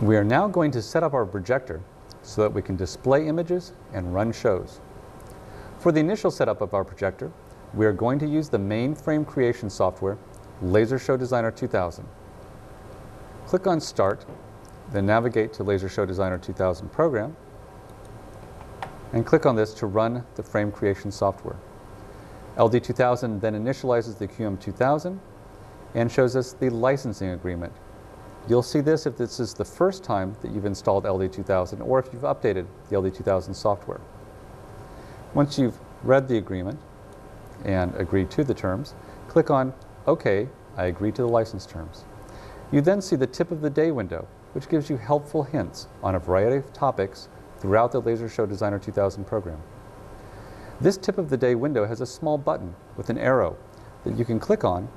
We are now going to set up our projector so that we can display images and run shows. For the initial setup of our projector, we are going to use the mainframe creation software, Laser Show Designer 2000. Click on Start, then navigate to Laser Show Designer 2000 program, and click on this to run the frame creation software. LD2000 then initializes the QM2000 and shows us the licensing agreement. You'll see this if this is the first time that you've installed LD2000 or if you've updated the LD2000 software. Once you've read the agreement and agreed to the terms, click on OK, I agree to the license terms. You then see the tip of the day window, which gives you helpful hints on a variety of topics throughout the Laser Show Designer 2000 program. This tip of the day window has a small button with an arrow that you can click on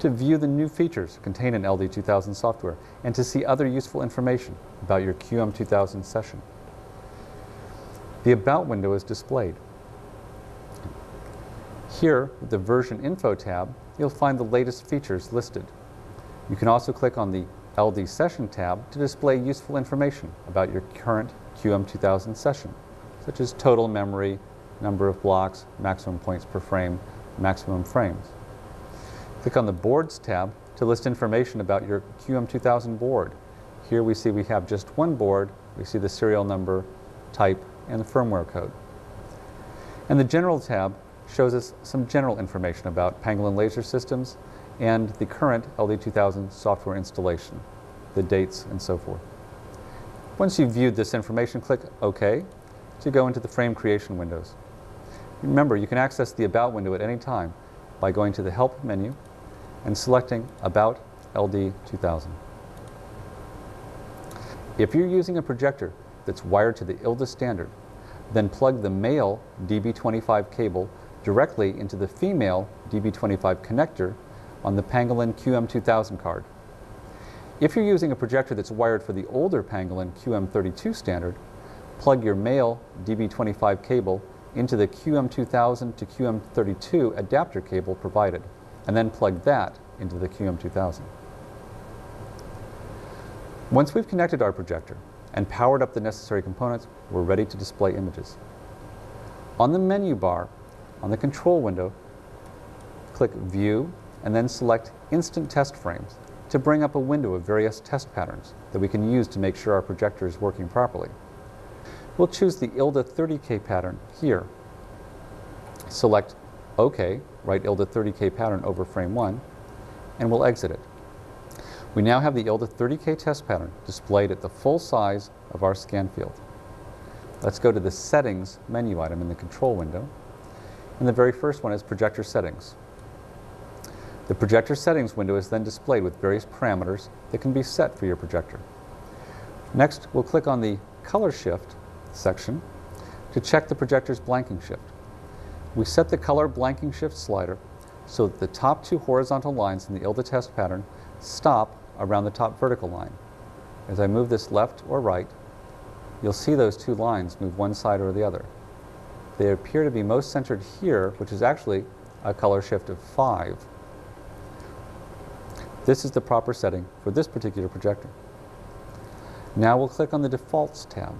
to view the new features contained in LD2000 software and to see other useful information about your QM2000 session. The About window is displayed. Here, with the Version Info tab, you'll find the latest features listed. You can also click on the LD Session tab to display useful information about your current QM2000 session such as total memory, number of blocks, maximum points per frame, maximum frames. Click on the Boards tab to list information about your QM2000 board. Here we see we have just one board. We see the serial number, type, and the firmware code. And the General tab shows us some general information about Pangolin laser systems and the current LD2000 software installation, the dates, and so forth. Once you've viewed this information, click OK to go into the frame creation windows. Remember, you can access the About window at any time by going to the Help menu and selecting About LD 2000. If you're using a projector that's wired to the ILDA standard, then plug the male DB25 cable directly into the female DB25 connector on the Pangolin QM2000 card. If you're using a projector that's wired for the older Pangolin QM32 standard, plug your male DB25 cable into the QM2000 to QM32 adapter cable provided, and then plug that into the QM2000. Once we've connected our projector and powered up the necessary components, we're ready to display images. On the menu bar, on the control window, click View and then select Instant Test Frames to bring up a window of various test patterns that we can use to make sure our projector is working properly. We'll choose the ILDA 30K pattern here. Select OK, write ILDA 30K pattern over frame 1, and we'll exit it. We now have the ILDA 30K test pattern displayed at the full size of our scan field. Let's go to the Settings menu item in the control window. And the very first one is Projector Settings. The Projector Settings window is then displayed with various parameters that can be set for your projector. Next, we'll click on the Color Shift section to check the projector's blanking shift. We set the color blanking shift slider so that the top two horizontal lines in the ILDA test pattern stop around the top vertical line. As I move this left or right, you'll see those two lines move one side or the other. They appear to be most centered here, which is actually a color shift of 5. This is the proper setting for this particular projector. Now we'll click on the Defaults tab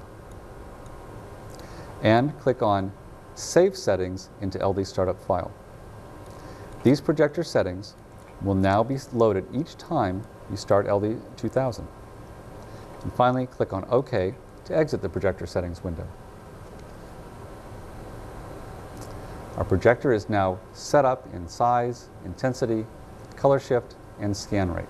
and click on Save Settings into LD Startup File. These projector settings will now be loaded each time you start LD 2000. And finally, click on OK to exit the projector settings window. Our projector is now set up in size, intensity, color shift, and scan rate.